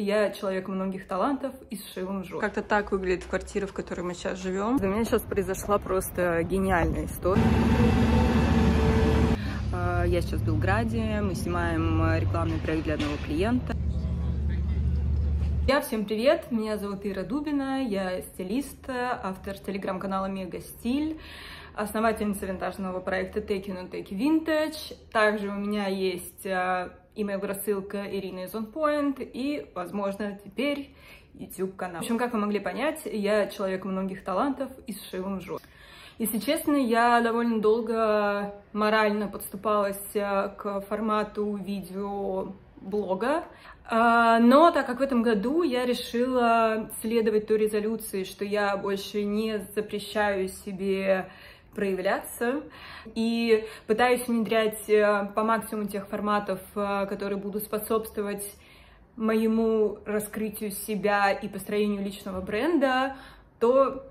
я человек многих талантов и с шилом в Как-то так выглядит квартира, в которой мы сейчас живем. У меня сейчас произошла просто гениальная история. А, я сейчас в Белграде, мы снимаем рекламный проект для одного клиента. Я всем привет, меня зовут Ира Дубина, я стилист, автор телеграм-канала Мега Стиль, основательница винтажного проекта Take No Take Vintage. Также у меня есть а, email-рассылка Ирины из On Point и, возможно, теперь YouTube-канал. В общем, как вы могли понять, я человек многих талантов и с шилом в Если честно, я довольно долго морально подступалась э, к формату видео блога, а, но так как в этом году я решила следовать той резолюции, что я больше не запрещаю себе проявляться и пытаюсь внедрять э, по максимуму тех форматов, э, которые будут способствовать моему раскрытию себя и построению личного бренда, то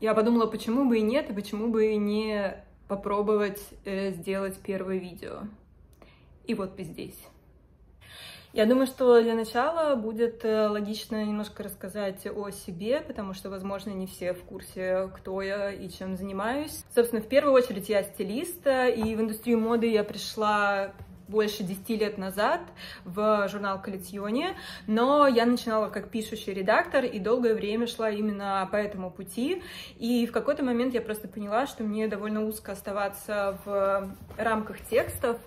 я подумала, почему бы и нет, и почему бы не попробовать э, сделать первое видео. И вот вы здесь. Я думаю, что для начала будет э, логично немножко рассказать о себе, потому что, возможно, не все в курсе, кто я и чем занимаюсь. Собственно, в первую очередь я стилист, и в индустрию моды я пришла больше 10 лет назад в журнал Collezioni, но я начинала как пишущий редактор и долгое время шла именно по этому пути. И в какой-то момент я просто поняла, что мне довольно узко оставаться в рамках текстов,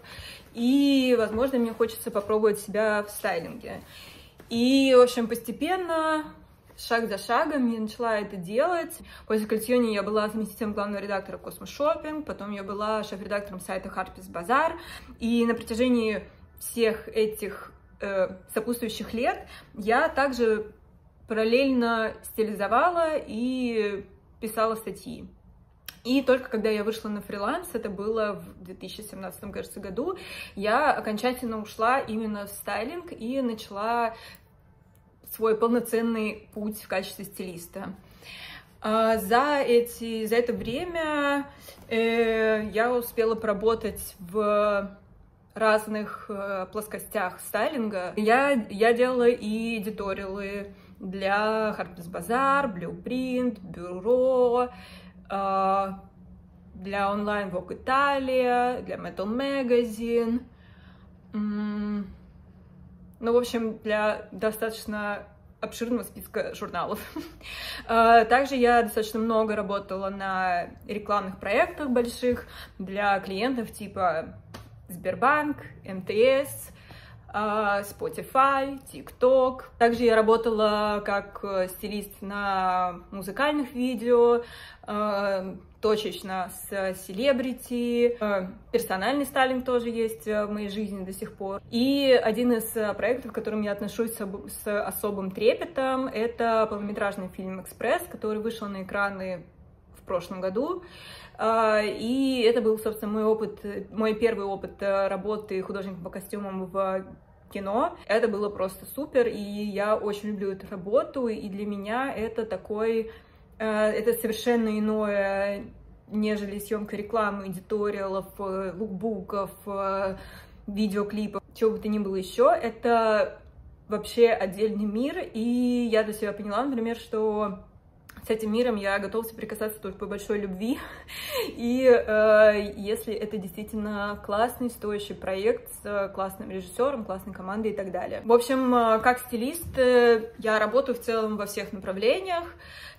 и, возможно, мне хочется попробовать себя в стайлинге. И, в общем, постепенно, шаг за шагом я начала это делать. После Collezioni я была заместителем главного редактора Cosmo Shopping, потом я была шеф-редактором сайта Harper's Bazaar. И на протяжении всех этих э, сопутствующих лет я также параллельно стилизовала и писала статьи. И только когда я вышла на фриланс, это было в 2017, кажется, году, я окончательно ушла именно в стайлинг и начала свой полноценный путь в качестве стилиста. А, за, эти, за это время э, я успела поработать в разных э, плоскостях стайлинга. Я, я делала и эдиториалы для Harper's Bazaar, Blueprint, Бюро, для онлайн Vogue Italia, для Metal Magazine, ну, в общем, для достаточно обширного списка журналов. А, также я достаточно много работала на рекламных проектах больших для клиентов типа Сбербанк, МТС, а, Spotify, TikTok. Также я работала как э, стилист на музыкальных видео, э, точечно с селебрити, э, персональный стайлинг тоже есть в моей жизни до сих пор. И один из проектов, к которым я отношусь с особым трепетом, это полнометражный фильм «Экспресс», который вышел на экраны в прошлом году. И это был, собственно, мой опыт, мой первый опыт работы художником по костюмам в кино. Это было просто супер, и я очень люблю эту работу, и для меня это такой, э, это совершенно иное, нежели съемка рекламы, эдиториалов, э, лукбуков, э, видеоклипов, чего бы то ни было еще. Это вообще отдельный мир, и я для себя поняла, например, что с этим миром я готова соприкасаться только по большой любви. И э, если это действительно классный, стоящий проект с классным режиссером, классной командой и так далее. В общем, э, как стилист э, я работаю в целом во всех направлениях.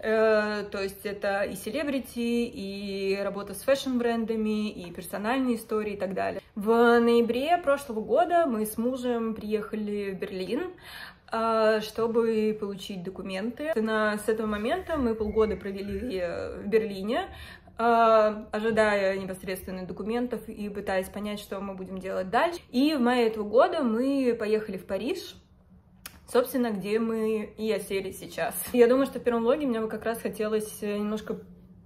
Э, то есть это и селебрити, и работа с fashion-брендами, и персональные истории и так далее. В ноябре прошлого года мы с мужем приехали в Берлин. А, чтобы получить документы. С этого момента мы полгода провели в Берлине, а, ожидая непосредственно документов и пытаясь понять, что мы будем делать дальше. И в мае этого года мы поехали в Париж, собственно, где мы и осели сейчас. Я думаю, что в первом влоге мне бы как раз хотелось немножко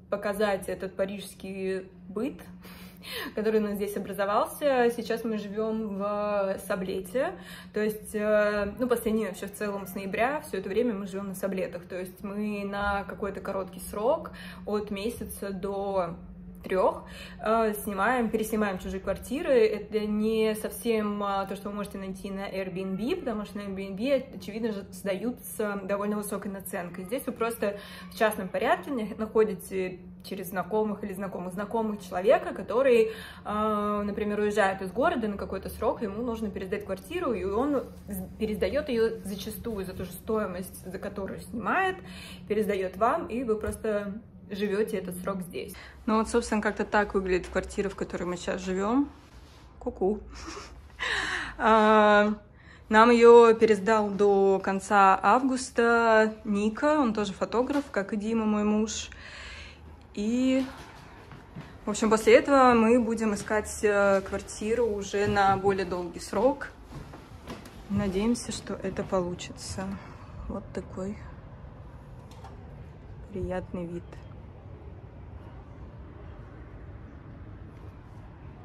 показать этот парижский быт, который у нас здесь образовался. Сейчас мы живем в Саблете, то есть, э, ну, последнее вообще в целом с ноября, все это время мы живем на Саблетах, то есть мы на какой-то короткий срок, от месяца до трех, э, снимаем, переснимаем чужие квартиры. Это не совсем э, то, что вы можете найти на Airbnb, потому что на Airbnb, очевидно же, сдаются довольно высокой наценкой. Здесь вы просто в частном порядке находите через знакомых или знакомых знакомых человека, который, э, например, уезжает из города на какой-то срок, ему нужно пересдать квартиру, и он пересдает ее зачастую за ту же стоимость, за которую снимает, пересдает вам, и вы просто живете этот срок здесь. Ну вот, собственно, как-то так выглядит квартира, в которой мы сейчас живем. Ку-ку. А, нам ее пересдал до конца августа Ника, он тоже фотограф, как и Дима, мой муж. И, в общем, после этого мы будем искать э, квартиру уже на более долгий срок. Надеемся, что это получится. Вот такой приятный вид.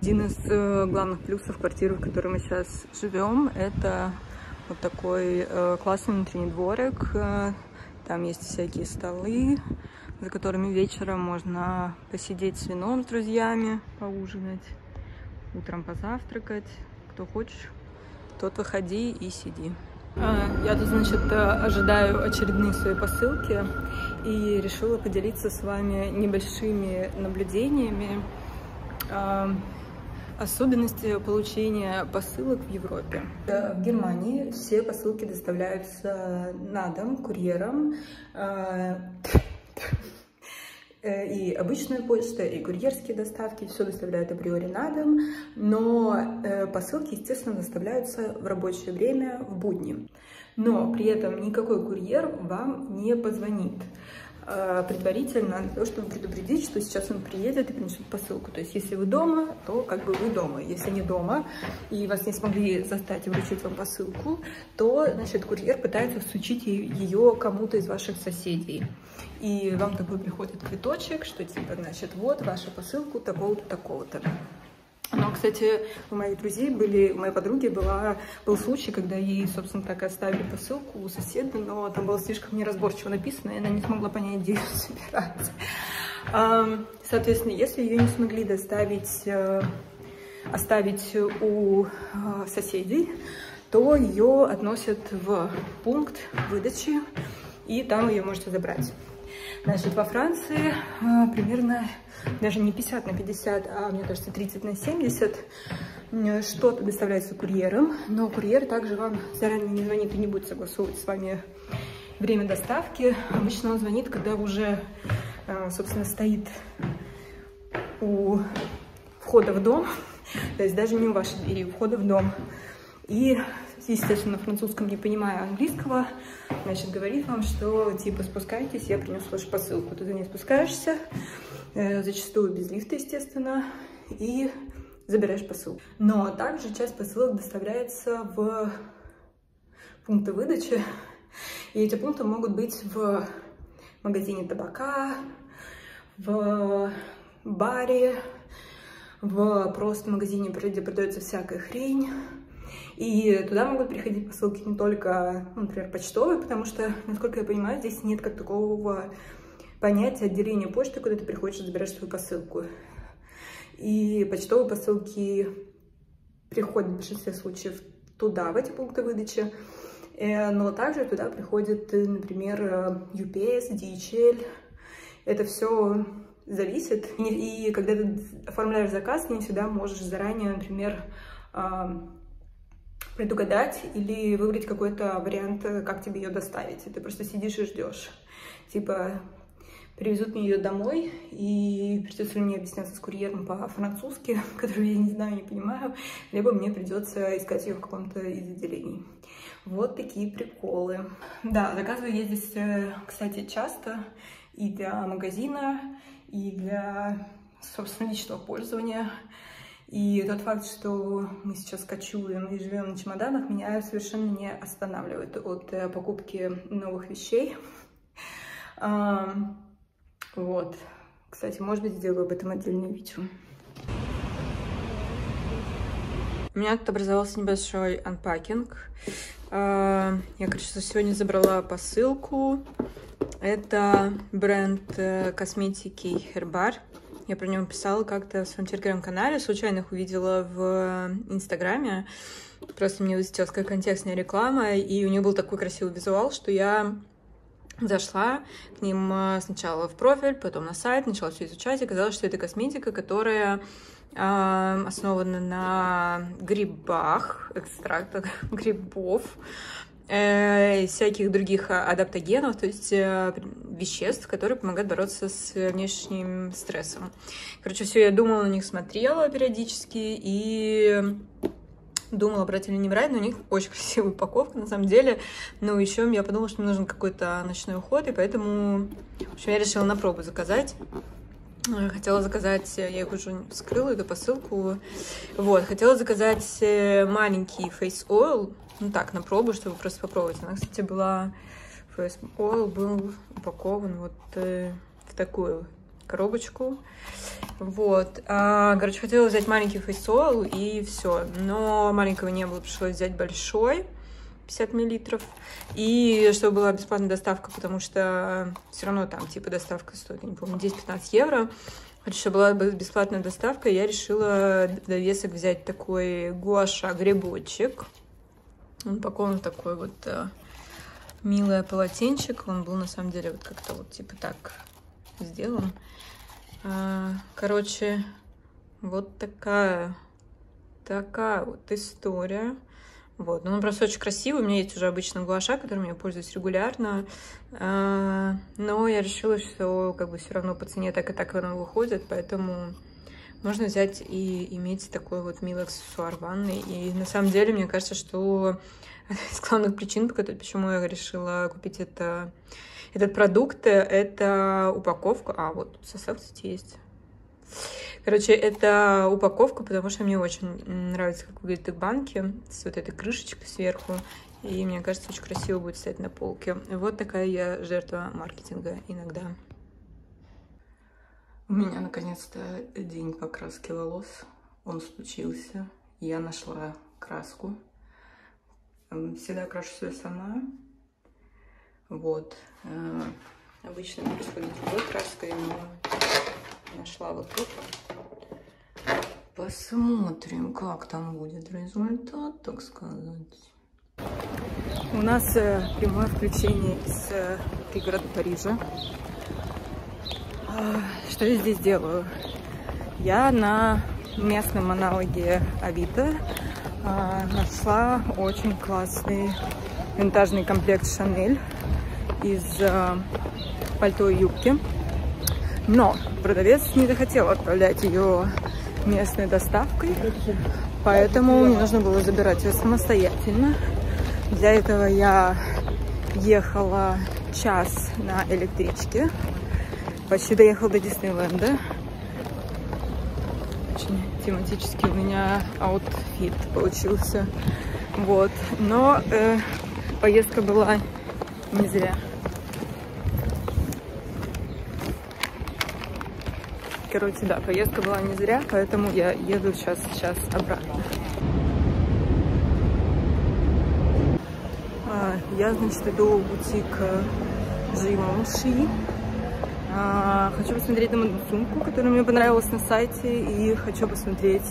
Один из э, главных плюсов квартиры, в которой мы сейчас живем, это вот такой э, классный внутренний дворик. Э, там есть всякие столы, за которыми вечером можно посидеть с вином с друзьями, поужинать, утром позавтракать. Кто хочешь, тот выходи и сиди. А, я тут, значит, э, ожидаю очередные свои посылки и решила поделиться с вами небольшими наблюдениями Особенности получения посылок в Европе. В Германии все посылки доставляются на дом курьером. Э, и обычная почта, и курьерские доставки, все доставляют априори на дом, но э, посылки, естественно, доставляются в рабочее время, в будни. Но при этом никакой курьер вам не позвонит. Э, предварительно для того, чтобы предупредить, что сейчас он приедет и принесет посылку. То есть, если вы дома, то как бы вы дома. Если не дома, и вас не смогли застать и вручить вам посылку, то, значит, курьер пытается всучить ее кому-то из ваших соседей. И вам такой приходит квиточек, что типа, значит, вот ваша посылка такого-то, такого-то. Но, кстати, у моих друзей были, у моей подруги была, был случай, когда ей, собственно, так и оставили посылку у соседа, но там было слишком неразборчиво написано, и она не смогла понять, где ее собирать. Соответственно, если ее не смогли доставить, э, оставить у э, соседей, то ее относят в пункт выдачи, и там ее можете забрать. Значит, во Франции э, примерно даже не 50 на 50, а, мне кажется, 30 на 70 что-то доставляется курьером, но курьер также вам заранее не звонит и не будет согласовывать с вами время доставки. Обычно он звонит, когда уже, э, собственно, стоит у входа в дом, то есть даже не у вашей двери, у входа в дом. И, естественно, на французском не понимая английского, значит, говорит вам, что, типа, спускайтесь, я принес вашу посылку. Ты ней спускаешься, э, зачастую без лифта, естественно, и забираешь посылку. Но также часть посылок доставляется в пункты выдачи, и эти пункты могут быть в магазине табака, в баре, в просто магазине, где продается всякая хрень, и туда могут приходить посылки не только, ну, например, почтовые, потому что, насколько я понимаю, здесь нет как такого понятия отделения почты, куда ты приходишь и забираешь свою посылку. И почтовые посылки приходят в большинстве случаев туда, в эти пункты выдачи, э, но также туда приходит, например, UPS, DHL. Это все зависит. И когда ты оформляешь заказ, не всегда можешь заранее, например, предугадать или выбрать какой-то вариант, как тебе ее доставить. Ты просто сидишь и ждешь. Типа, привезут мне ее домой, и придется мне объясняться с курьером по-французски, который я не знаю, не понимаю, либо мне придется искать ее в каком-то из отделений. Вот такие приколы. Да, заказываю я здесь, э, кстати, часто и для магазина, и для, собственно, личного пользования. И тот факт, что мы сейчас кочуем и живем на чемоданах, меня совершенно не останавливает от э, покупки новых вещей. Вот. Кстати, может быть, сделаю об этом отдельное видео. У меня тут образовался небольшой анпакинг. Я, короче, сегодня забрала посылку. Это бренд э, косметики Herbar. Я про него писала как-то в своем телеграм-канале, случайно их увидела в Инстаграме. Просто мне высветилась как контекстная реклама, и у них был такой красивый визуал, что я зашла к ним э, сначала в профиль, потом на сайт, начала все изучать, и оказалось, что это косметика, которая э, основана на грибах, экстрактах грибов, э, всяких других адаптогенов, то есть э, веществ, которые помогают бороться с внешним стрессом. Короче, все я думала, на них смотрела периодически и думала, брать или не брать, но у них очень красивая упаковка, на самом деле. Но еще я подумала, что мне нужен какой-то ночной уход, и поэтому, в общем, я решила на пробу заказать. Хотела заказать, я их уже вскрыла, эту посылку. Вот, хотела заказать э, маленький face oil, ну так, на пробу, чтобы просто попробовать. Она, кстати, была... Face oil был упакован вот э, в такую коробочку. Вот. А, короче, хотела взять маленький фейсол и все. Но маленького не было, пришлось взять большой. 50 миллилитров. И чтобы была бесплатная доставка, потому что все равно там типа доставка стоит, я не помню, 10-15 евро. Чтобы была бесплатная доставка, я решила довесок взять такой гуаша грибочек. Он упакован в такой вот э, милый полотенчик. Он был на самом деле вот как-то вот типа так сделан. А, короче, вот такая, такая вот история. Вот, ну он просто очень красивый. У меня есть уже обычно гуаша, которым я пользуюсь регулярно. А, но я решила, что как бы все равно по цене так и так оно выходит, поэтому можно взять и иметь такой вот милый аксессуар в ванной. И на самом деле, мне кажется, что из главных причин, почему я решила купить это этот продукт — это упаковка. А, вот состав, кстати, есть. Короче, это упаковка, потому что мне очень нравится, как выглядят банки с вот этой крышечкой сверху. И мне кажется, очень красиво будет стоять на полке. Вот такая я жертва маркетинга иногда. У меня наконец-то день покраски волос. Он случился. Я нашла краску. Всегда крашу себя сама. Вот. Э, обычно происходит другой краской, но нашла вот эту. Посмотрим, как там будет результат, так сказать. У нас э, прямое включение из э, пригорода Парижа. А, что я здесь делаю? Я на местном аналоге Авито а, нашла очень классный винтажный комплект Шанель из э, пальто и юбки. Но продавец не захотел отправлять ее местной доставкой, поэтому мне нужно было забирать ее самостоятельно. Для этого я ехала час на электричке, почти доехала до Диснейленда. Очень тематический у меня outfit получился. Вот. Но э, поездка была не зря. Короче, да, поездка была не зря, поэтому я еду сейчас, сейчас обратно. А, я, значит, иду в бутик Givenchy. А, хочу посмотреть на мою сумку, которая мне понравилась на сайте, и хочу посмотреть,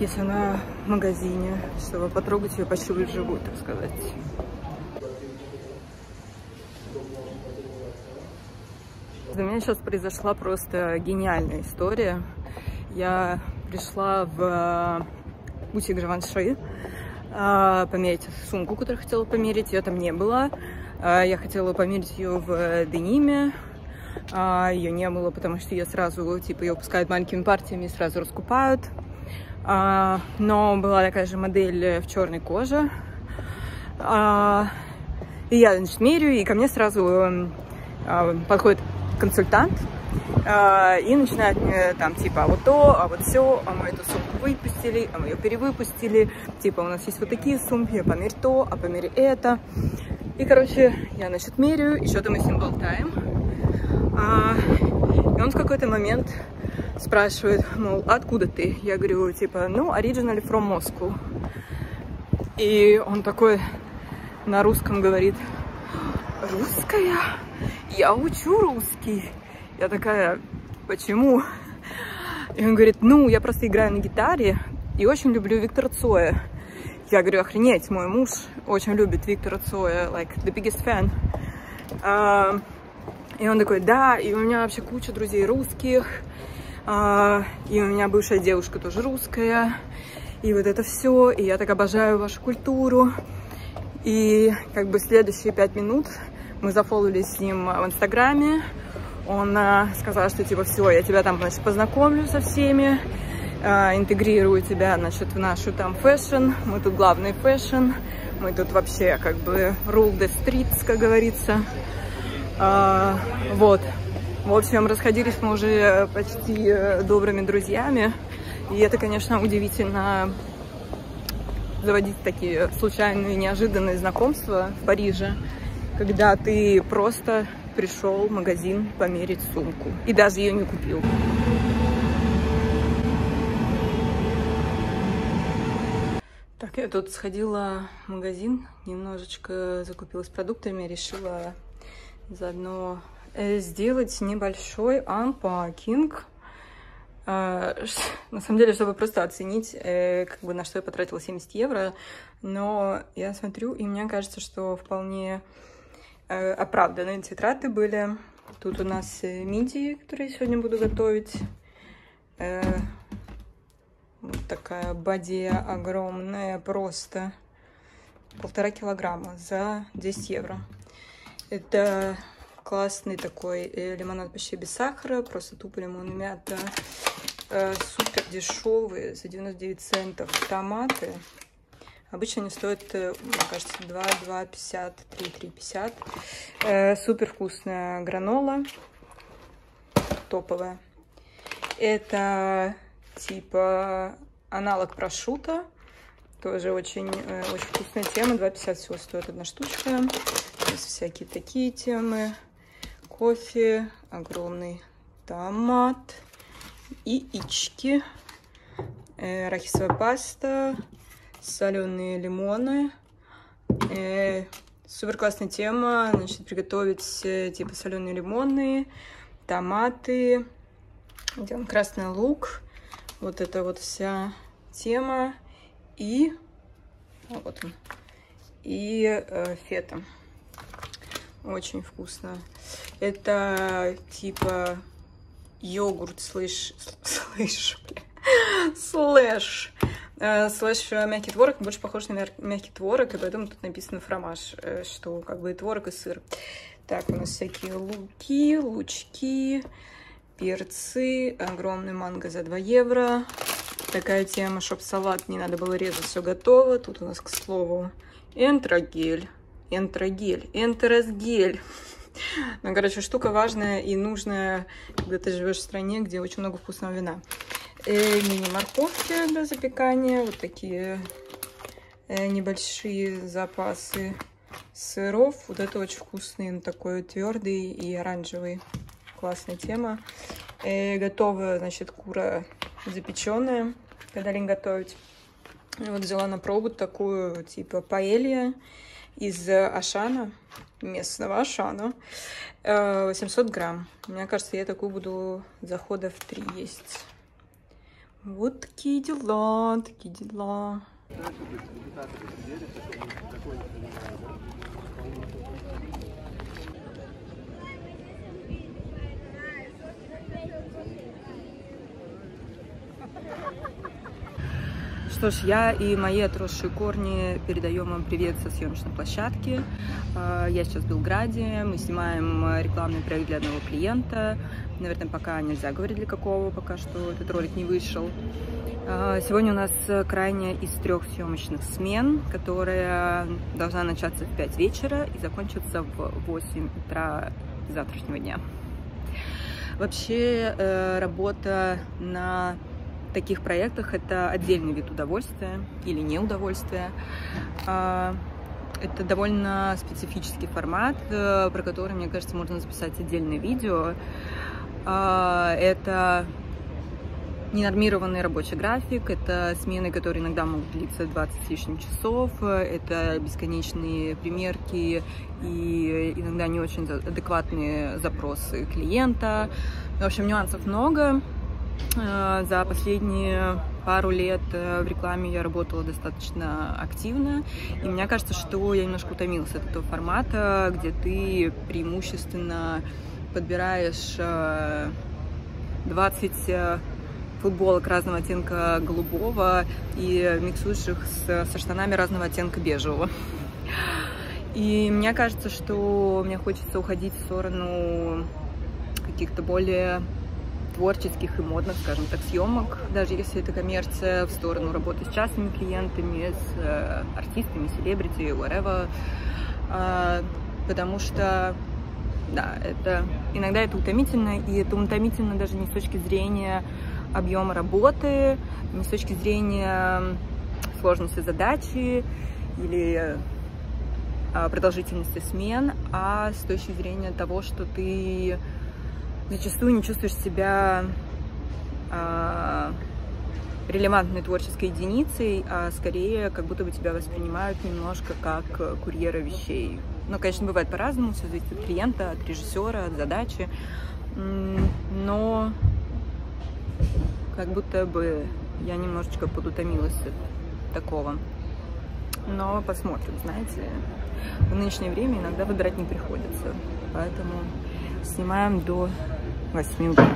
если она в магазине, чтобы потрогать ее, пощупать вживую, так сказать. У меня сейчас произошла просто гениальная история. Я пришла в э, бутик Живанши э, померить сумку, которую хотела померить. Ее там не было. Э, я хотела померить ее в дениме. Ее не было, потому что ее сразу, типа, ее выпускают маленькими партиями и сразу раскупают. Но была такая же модель в черной коже. И я, значит, меряю, и ко мне сразу подходит консультант э, и начинает мне там типа, а вот то, а вот все, а мы эту сумку выпустили, а мы ее перевыпустили, типа у нас есть вот такие сумки, а померь то, а померь это. И, короче, я, значит, меряю, и что-то мы с ним болтаем. А, и он в какой-то момент спрашивает, мол, откуда ты? Я говорю, типа, ну, originally from Moscow. И он такой на русском говорит, русская? я учу русский. Я такая, почему? И он говорит, ну, я просто играю на гитаре и очень люблю Виктора Цоя. Я говорю, охренеть, мой муж очень любит Виктора Цоя, like, the biggest fan. Uh, и он такой, да, и у меня вообще куча друзей русских, uh, и у меня бывшая девушка тоже русская, и вот это все, и я так обожаю вашу культуру. И как бы следующие пять минут мы зафолловились с ним в Инстаграме, он uh, сказал, что типа все, я тебя там, значит, познакомлю со всеми, э, интегрирую тебя, значит, в нашу там fashion. Мы тут главный fashion. Мы тут вообще как бы rule the streets, как говорится. Э, вот. В общем, расходились мы уже почти добрыми друзьями. И это, конечно, удивительно заводить такие случайные, неожиданные знакомства в Париже, когда ты просто пришел в магазин померить сумку и даже ее не купил. Так, я тут сходила в магазин, немножечко закупилась продуктами, решила заодно э, сделать небольшой анпакинг. На самом деле, чтобы просто оценить, э, как бы на что я потратила 70 евро, но я смотрю, и мне кажется, что вполне э, оправданные цитраты были. Тут у нас мидии, которые я сегодня буду готовить. Вот такая бадия огромная, просто полтора килограмма за 10 евро. Это классный такой э, лимонад почти без сахара, просто тупо лимон и мята. Э, супер дешевые, за 99 центов томаты. Обычно они стоят, э, мне кажется, 2, 2,50, 3, 3,50. Э, супер вкусная гранола, топовая. Это типа аналог прошута. Тоже очень, э, очень вкусная тема. 2,50 всего стоит одна штучка. Здесь всякие такие темы. Кофе, огромный томат, яички, э, арахисовая паста, соленые лимоны. Э, супер классная тема. Значит, приготовить э, типа соленые лимоны, томаты, красный лук, вот эта вот вся тема и вот он и э, фета. Очень вкусно. Это типа йогурт слышь слышь слэш. Э, слэш мягкий творог больше похож на мягкий творог и поэтому тут написано fromage э, что как бы творог и сыр. Так у нас всякие луки лучки перцы, огромный манго за 2 евро. Такая тема, чтобы салат не надо было резать, все готово. Тут у нас, к слову, энтрогель, энтрогель, энтеросгель. Ну, короче, штука важная и нужная, когда ты живешь в стране, где очень много вкусного вина. Э, Мини-морковки для запекания. Вот такие э, небольшие запасы сыров. Вот это очень вкусный, он такой твердый и оранжевый классная тема. Э, готовая, значит, кура запеченная, когда лень готовить. Вот взяла на пробу такую, типа, паэлья из Ашана, местного Ашана, 800 э, грамм. Мне кажется, я такую буду захода в три есть. Вот такие дела, такие дела. Что ж, я и мои отросшие корни передаем вам привет со съемочной площадки. А, я сейчас в Белграде, мы снимаем рекламный проект для одного клиента. Наверное, пока нельзя говорить для какого, пока что этот ролик не вышел. А, сегодня у нас крайняя из трех съемочных смен, которая должна начаться в 5 вечера и закончиться в 8 утра завтрашнего дня. Вообще э, работа на таких проектах это отдельный вид удовольствия или неудовольствия. А, это довольно специфический формат, э, про который, мне кажется, можно записать отдельное видео. А, это ненормированный рабочий график, это смены, которые иногда могут длиться 20 с лишним часов, это бесконечные примерки и иногда не очень адекватные запросы клиента. В общем, нюансов много. Э, за последние пару лет э, в рекламе я работала достаточно активно, и мне кажется, что я немножко утомилась от этого формата, где ты преимущественно подбираешь 20 э, футболок разного оттенка голубого и миксуешь их с, со штанами разного оттенка бежевого. И мне кажется, что мне хочется уходить в сторону каких-то более творческих и модных, скажем так, съемок, даже если это коммерция, в сторону работы с частными клиентами, с э, артистами, селебрити, whatever. Э, потому что, да, это иногда это утомительно, и это утомительно даже не с точки зрения объема работы, не с точки зрения сложности задачи или э, продолжительности смен, а с точки зрения того, что ты зачастую не чувствуешь себя э, релевантной творческой единицей, а скорее как будто бы тебя воспринимают немножко как курьера вещей. Ну, конечно, бывает по-разному, все зависит от клиента, от режиссера, от задачи, но как будто бы я немножечко подутомилась от такого. Но посмотрим, знаете, в нынешнее время иногда выбирать не приходится, поэтому снимаем до 8 утра.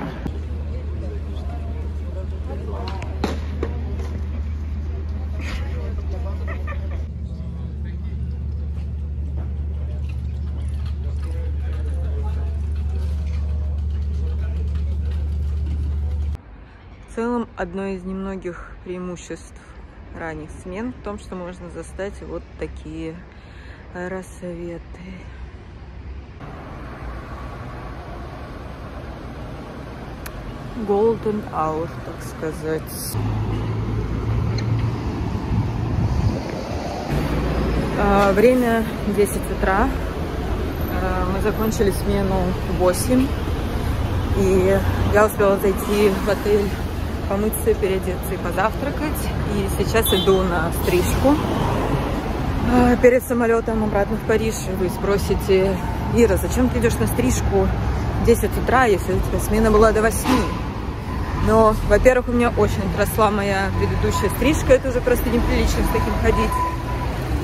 В целом, одно из немногих преимуществ ранних смен в том, что можно застать вот такие рассветы. Golden hour, так сказать. А, время 10 утра. А, мы закончили смену в 8. И я успела зайти в отель, помыться, переодеться и позавтракать. И сейчас иду на стрижку. А, перед самолетом обратно в Париж вы спросите, Ира, зачем ты идешь на стрижку в 10 утра, если у тебя смена была до 8? Но, во-первых, у меня очень отросла моя предыдущая стрижка, это уже просто неприлично с таким ходить.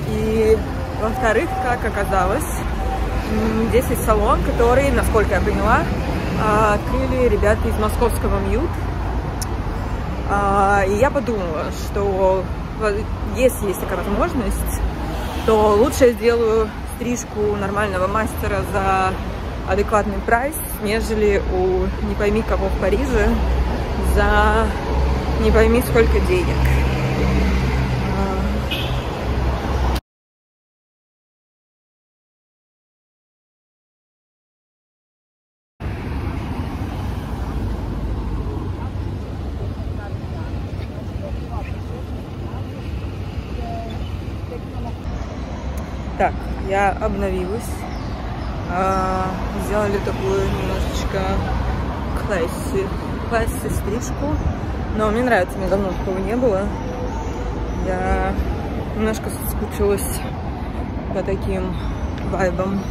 И, во-вторых, как оказалось, здесь есть салон, который, насколько я поняла, а, открыли ребята из московского Мьют. А, и я подумала, что если есть такая возможность, то лучше я сделаю стрижку нормального мастера за адекватный прайс, нежели у не пойми кого в Париже, за не пойми сколько денег. Так, я обновилась. А, сделали такую немножечко класси стрижку. Но мне нравится, мне давно такого не было. Я немножко соскучилась по таким вайбам.